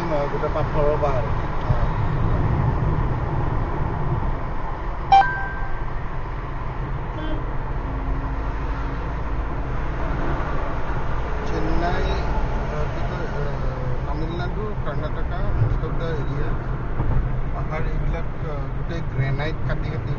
ঘৰৰ বাহিৰত চেন্নাই আহ, কি Tamil Nadu Karnataka most of the area পাহাৰ এইবিলাক গোটেই গ্ৰেনাইট কাটি কাটি